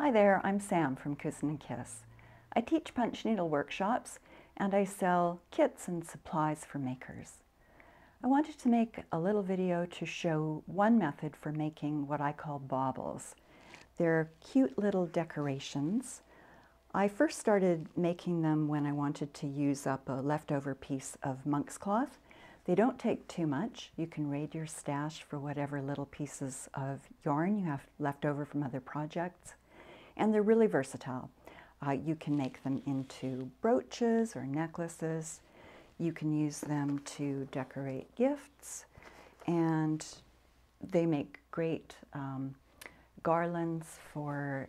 Hi there, I'm Sam from Kussen and Kiss. I teach punch needle workshops and I sell kits and supplies for makers. I wanted to make a little video to show one method for making what I call baubles. They're cute little decorations. I first started making them when I wanted to use up a leftover piece of monk's cloth. They don't take too much. You can raid your stash for whatever little pieces of yarn you have left over from other projects and they're really versatile. Uh, you can make them into brooches or necklaces. You can use them to decorate gifts, and they make great um, garlands for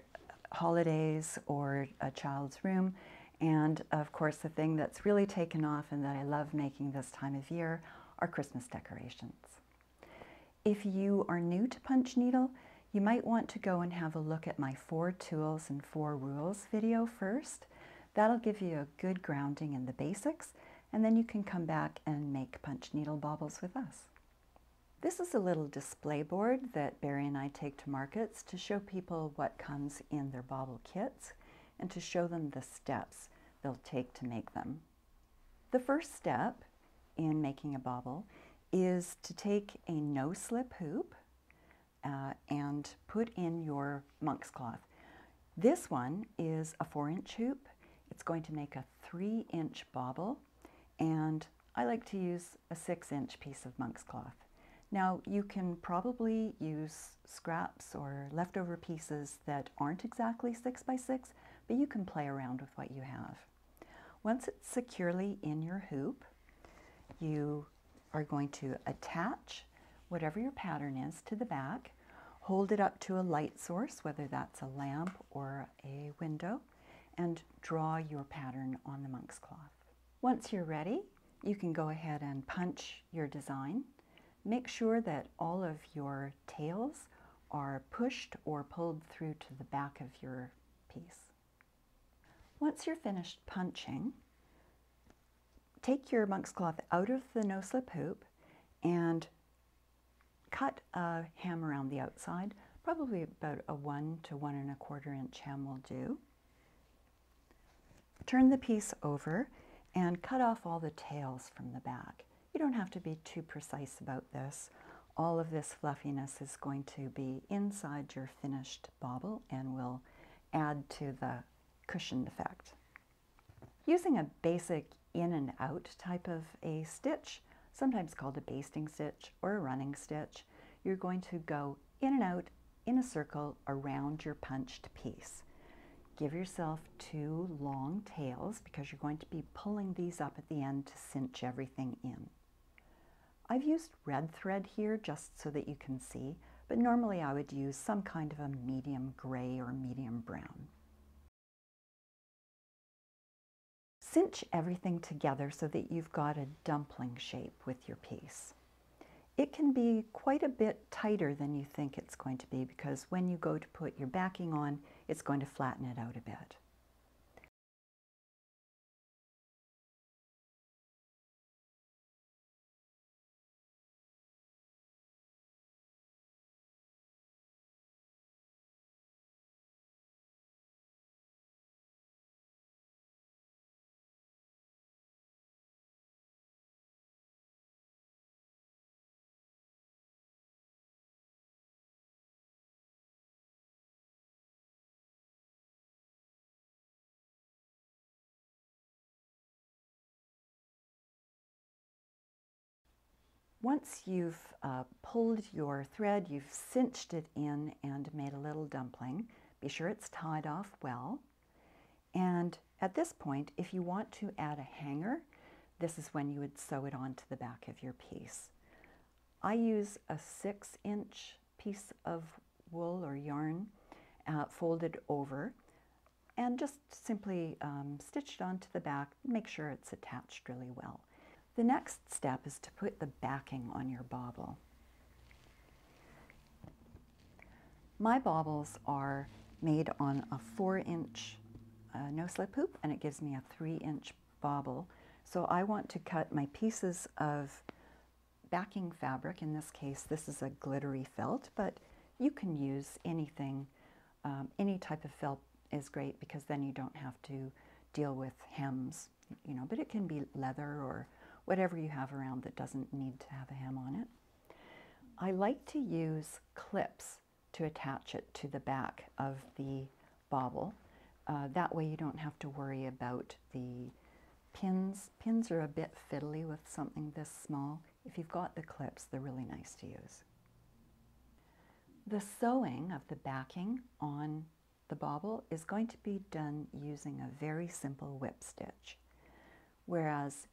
holidays or a child's room. And of course, the thing that's really taken off and that I love making this time of year are Christmas decorations. If you are new to Punch Needle, you might want to go and have a look at my four tools and four rules video first. That'll give you a good grounding in the basics, and then you can come back and make punch needle baubles with us. This is a little display board that Barry and I take to markets to show people what comes in their bauble kits and to show them the steps they'll take to make them. The first step in making a bauble is to take a no-slip hoop uh, and put in your monk's cloth. This one is a four inch hoop. It's going to make a three inch bauble and I like to use a six inch piece of monk's cloth. Now you can probably use scraps or leftover pieces that aren't exactly six by six, but you can play around with what you have. Once it's securely in your hoop, you are going to attach whatever your pattern is to the back. Hold it up to a light source, whether that's a lamp or a window, and draw your pattern on the monk's cloth. Once you're ready, you can go ahead and punch your design. Make sure that all of your tails are pushed or pulled through to the back of your piece. Once you're finished punching, take your monk's cloth out of the no-slip hoop and cut a hem around the outside, probably about a one to one and a quarter inch hem will do. Turn the piece over and cut off all the tails from the back. You don't have to be too precise about this. All of this fluffiness is going to be inside your finished bauble and will add to the cushioned effect. Using a basic in and out type of a stitch, sometimes called a basting stitch or a running stitch, you're going to go in and out in a circle around your punched piece. Give yourself two long tails because you're going to be pulling these up at the end to cinch everything in. I've used red thread here just so that you can see, but normally I would use some kind of a medium gray or medium brown. Cinch everything together so that you've got a dumpling shape with your piece. It can be quite a bit tighter than you think it's going to be because when you go to put your backing on, it's going to flatten it out a bit. Once you've uh, pulled your thread, you've cinched it in and made a little dumpling. Be sure it's tied off well. And at this point, if you want to add a hanger, this is when you would sew it onto the back of your piece. I use a six inch piece of wool or yarn uh, folded over and just simply um, stitch it onto the back, make sure it's attached really well. The next step is to put the backing on your bauble. My baubles are made on a four inch uh, no slip hoop and it gives me a three inch bauble. So I want to cut my pieces of backing fabric. In this case, this is a glittery felt, but you can use anything Um, any type of felt is great because then you don't have to deal with hems, you know, but it can be leather or whatever you have around that doesn't need to have a hem on it. I like to use clips to attach it to the back of the bauble. Uh, that way you don't have to worry about the pins. Pins are a bit fiddly with something this small. If you've got the clips, they're really nice to use. The sewing of the backing on the bauble is going to be done using a very simple whip stitch, whereas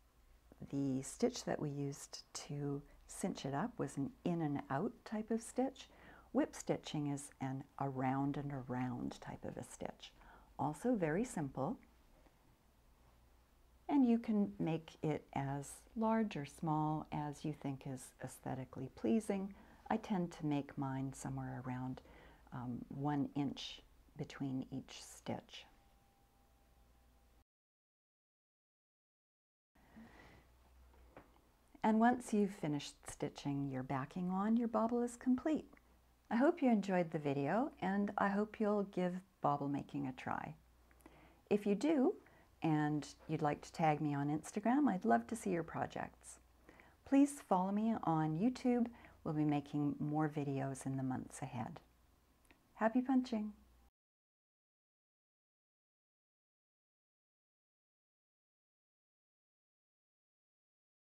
the stitch that we used to cinch it up was an in and out type of stitch. Whip stitching is an around and around type of a stitch. Also very simple. And you can make it as large or small as you think is aesthetically pleasing. I tend to make mine somewhere around um, one inch between each stitch. And once you've finished stitching your backing on, your bauble is complete. I hope you enjoyed the video and I hope you'll give bauble making a try. If you do, and you'd like to tag me on Instagram, I'd love to see your projects. Please follow me on YouTube. We'll be making more videos in the months ahead. Happy punching!